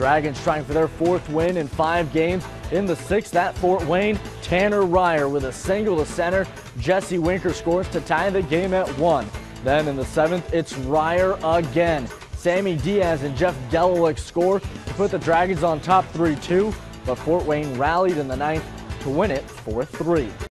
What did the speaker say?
Dragons trying for their fourth win in five games. In the sixth at Fort Wayne, Tanner Rahier with a single to center. Jesse Winker scores to tie the game at one. Then in the seventh, it's Rahier again. Sammy Diaz and Jeff Gelalich score to put the Dragons on top 3-2, but Fort Wayne rallied in the ninth to win it 4-3.